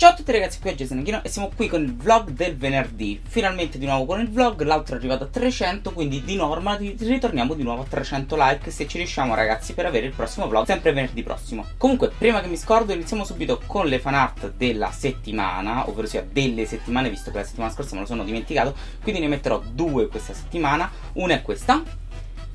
Ciao a tutti ragazzi, qui è Jason e siamo qui con il vlog del venerdì. Finalmente di nuovo con il vlog, l'altro è arrivato a 300 Quindi di norma ritorniamo di nuovo a 300 like Se ci riusciamo ragazzi per avere il prossimo vlog sempre venerdì prossimo. Comunque prima che mi scordo iniziamo subito con le fan art della settimana Ovvero sia delle settimane visto che la settimana scorsa me lo sono dimenticato Quindi ne metterò due questa settimana. Una è questa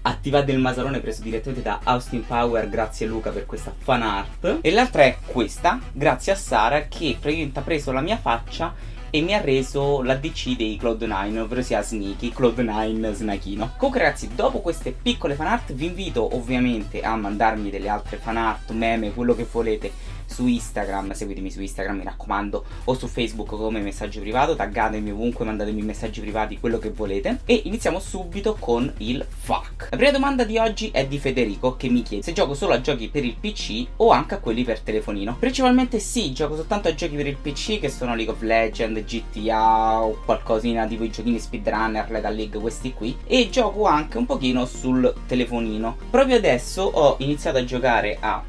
attivate il masarone preso direttamente da Austin Power grazie Luca per questa fan art. E l'altra è questa grazie a Sara che praticamente ha preso la mia faccia e mi ha reso la DC dei Cloud9, ovvero sia Sneaky, Cloud9 Snakino. Comunque ragazzi, dopo queste piccole fan art vi invito ovviamente a mandarmi delle altre fan art, meme, quello che volete su Instagram, seguitemi su Instagram mi raccomando, o su Facebook come messaggio privato, taggatemi ovunque, mandatemi messaggi privati, quello che volete. E iniziamo subito con il fuck. La prima domanda di oggi è di Federico che mi chiede se gioco solo a giochi per il PC o anche a quelli per telefonino. Principalmente sì, gioco soltanto a giochi per il PC che sono League of Legends, GTA o qualcosina tipo i giochini speedrunner, Lethal League, questi qui. E gioco anche un pochino sul telefonino. Proprio adesso ho iniziato a giocare a...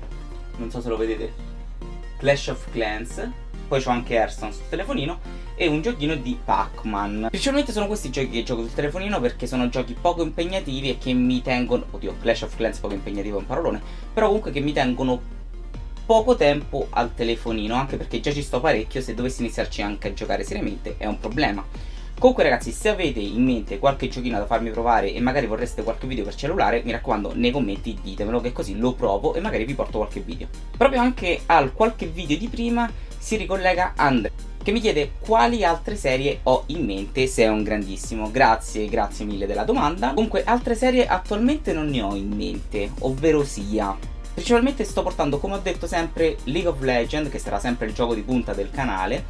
non so se lo vedete Clash of Clans, poi ho anche Hearthstone sul telefonino e un giochino di Pac-Man. Principalmente sono questi giochi che gioco sul telefonino perché sono giochi poco impegnativi e che mi tengono... Oddio, Clash of Clans poco impegnativo è un parolone, però comunque che mi tengono poco tempo al telefonino, anche perché già ci sto parecchio, se dovessi iniziarci anche a giocare seriamente è un problema. Comunque ragazzi se avete in mente qualche giochino da farmi provare e magari vorreste qualche video per cellulare mi raccomando nei commenti ditemelo che così lo provo e magari vi porto qualche video. Proprio anche al qualche video di prima si ricollega Andre che mi chiede quali altre serie ho in mente se è un grandissimo. Grazie, grazie mille della domanda. Comunque altre serie attualmente non ne ho in mente, ovvero sia Principalmente sto portando, come ho detto sempre, League of Legends, che sarà sempre il gioco di punta del canale,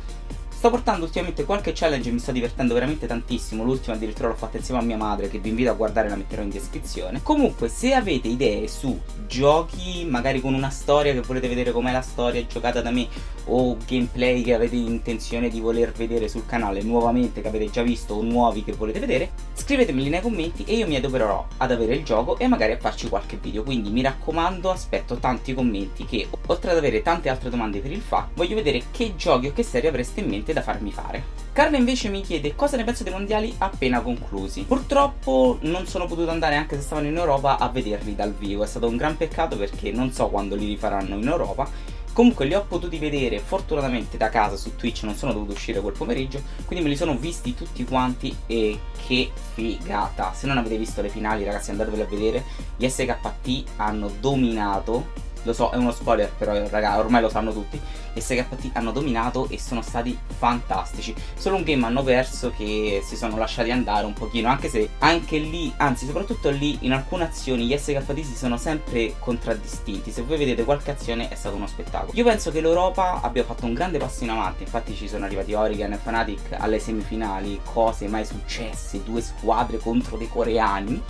Sto portando ultimamente qualche challenge e mi sto divertendo veramente tantissimo. L'ultima addirittura l'ho fatta insieme a mia madre, che vi invito a guardare, la metterò in descrizione. Comunque, se avete idee su giochi, magari con una storia che volete vedere com'è la storia giocata da me, o gameplay che avete intenzione di voler vedere sul canale nuovamente, che avete già visto, o nuovi che volete vedere, scrivetemeli nei commenti e io mi adopererò ad avere il gioco e magari a farci qualche video. Quindi mi raccomando, aspetto tanti commenti che, oltre ad avere tante altre domande per il FA, voglio vedere che giochi o che serie avreste in mente da farmi fare. Carla invece mi chiede cosa ne penso dei mondiali appena conclusi. Purtroppo non sono potuto andare anche se stavano in Europa a vederli dal vivo, è stato un gran peccato perché non so quando li rifaranno in Europa. Comunque li ho potuti vedere fortunatamente da casa su Twitch, non sono dovuto uscire quel pomeriggio, quindi me li sono visti tutti quanti e che figata. Se non avete visto le finali ragazzi andatevele a vedere, gli SKT hanno dominato lo so, è uno spoiler, però raga, ormai lo sanno tutti. E SKT hanno dominato e sono stati fantastici. Solo un game hanno perso che si sono lasciati andare un pochino, anche se anche lì, anzi soprattutto lì, in alcune azioni gli SKT si sono sempre contraddistinti. Se voi vedete qualche azione è stato uno spettacolo. Io penso che l'Europa abbia fatto un grande passo in avanti, infatti ci sono arrivati Origan e Fnatic alle semifinali, cose mai successe, due squadre contro dei coreani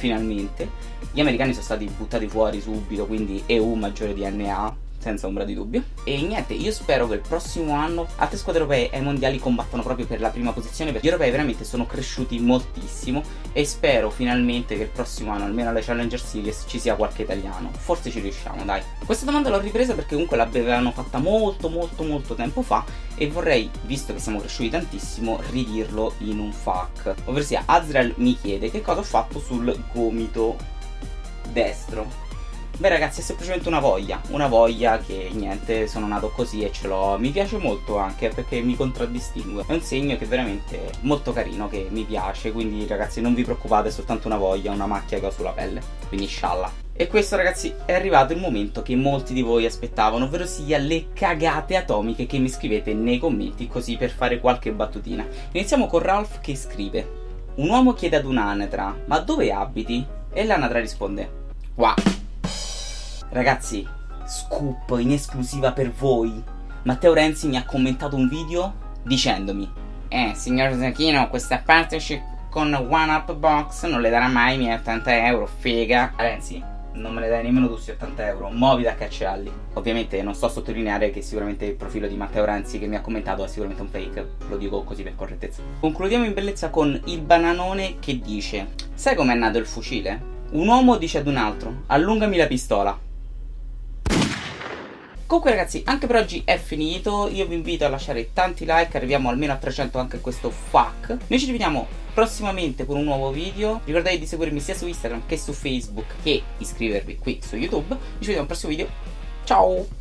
finalmente. Gli americani sono stati buttati fuori subito, quindi EU maggiore di NA senza ombra di dubbio. E niente, io spero che il prossimo anno altre squadre europee ai mondiali combattano proprio per la prima posizione, perché gli europei veramente sono cresciuti moltissimo e spero finalmente che il prossimo anno, almeno alle Challenger Series, ci sia qualche italiano. Forse ci riusciamo, dai. Questa domanda l'ho ripresa perché comunque l'avevano fatta molto molto molto tempo fa e vorrei, visto che siamo cresciuti tantissimo, ridirlo in un FAQ. Ovvero Azrael mi chiede che cosa ho fatto sul gomito destro Beh ragazzi è semplicemente una voglia, una voglia che niente, sono nato così e ce l'ho. Mi piace molto anche perché mi contraddistingue. È un segno che è veramente molto carino, che mi piace, quindi ragazzi non vi preoccupate, è soltanto una voglia, una macchia che ho sulla pelle. Quindi scialla. E questo ragazzi è arrivato il momento che molti di voi aspettavano, ovvero sia le cagate atomiche che mi scrivete nei commenti così per fare qualche battutina. Iniziamo con Ralph che scrive Un uomo chiede ad un'anatra, ma dove abiti? E l'anatra risponde Qua. Ragazzi, scoop in esclusiva per voi. Matteo Renzi mi ha commentato un video dicendomi Eh, signor Zachino, questa partnership con One Up Box non le darà mai i miei 80 euro, figa. Renzi, non me ne dai nemmeno tu questi 80 euro, muovi da cacciarli. Ovviamente non sto a sottolineare che sicuramente il profilo di Matteo Renzi che mi ha commentato è sicuramente un fake, lo dico così per correttezza. Concludiamo in bellezza con il bananone che dice Sai com'è nato il fucile? Un uomo dice ad un altro, allungami la pistola. Comunque ragazzi, anche per oggi è finito. Io vi invito a lasciare tanti like, arriviamo almeno a 300 anche in questo fuck. Noi ci rivediamo prossimamente con un nuovo video. Ricordate di seguirmi sia su Instagram che su Facebook e iscrivervi qui su YouTube. Ci vediamo al prossimo video. Ciao!